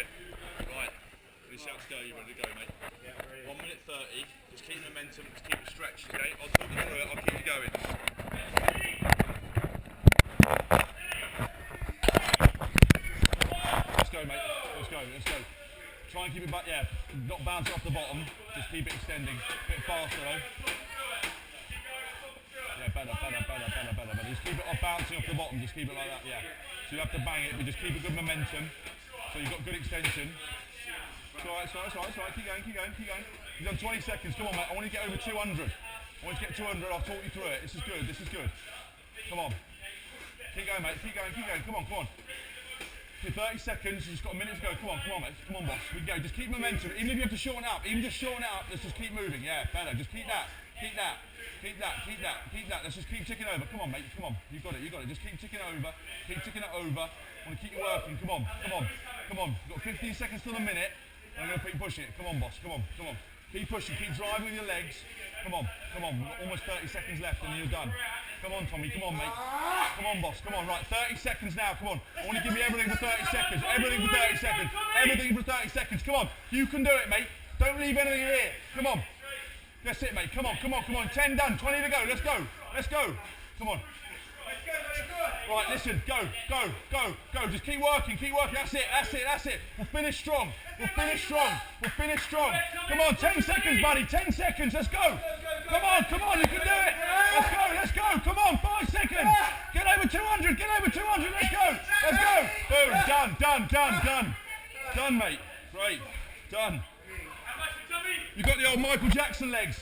here. Right. When you go, you ready to go, mate? One minute 30. Just keep momentum, just keep it stretched, okay? I'll talk you through it, I'll keep you going. Let's go, mate. Let's go, let's go. Try and keep it back, yeah. Not bounce off the bottom, just keep it extending. A bit faster though. Yeah, better, better, better, better, better, better. Just keep it off bouncing off the bottom, just keep it like that, yeah. So you have to bang it, but just keep a good momentum. So you've got good extension. It's it's alright, it's alright, it's alright. Keep going, keep going, keep going. You've done 20 seconds. Come on, mate. I want to get over 200. I want to get 200. I'll talk you through it. This is good, this is good. Come on. Keep going, mate. Keep going, keep going. Come on, come on. For 30 seconds, you've just got a minute to go. Come on, come on, mate. Come on, boss. We go. Just keep momentum. Even if you have to shorten up, even just shorten up, let's just keep moving. Yeah, better. Just keep that. Keep that. Keep that. Keep that. Keep that. Let's just keep ticking over. Come on, mate. Come on. You got it. You got it. Just keep ticking over. Keep ticking it over. I want to keep you working. Come on. Come on. Come on. You've got 15 seconds till the minute. I'm going to keep pushing it. Come on, boss. Come on. Come on. Keep pushing. Keep driving with your legs. Come on. Come on. We've got almost 30 seconds left and you're done. Come on, Tommy. Come on, mate. Come on, boss. Come on. Right. 30 seconds now. Come on. I want to give you everything for 30 seconds. Everything for 30 seconds. Everything for 30 seconds. Come on. You can do it, mate. Don't leave anything here. Come on. That's it, mate. Come on, come on, come on. 10 done. 20 to go. Let's go. Let's go. Come on. Right, listen. Go, go, go, go. Just keep working. Keep working. That's it. That's it. That's it. We'll finish strong. We'll finish strong. We'll finish strong. Come on. 10 seconds, buddy. 10 seconds. Let's go. Come on. Come on. You can do it. Let's go. Let's go. Come on. Five seconds. Get over 200. Get over 200. Let's go. Let's go. Boom. Done. Done. Done. Done. Done, mate. Great. Done. You got the old Michael Jackson legs.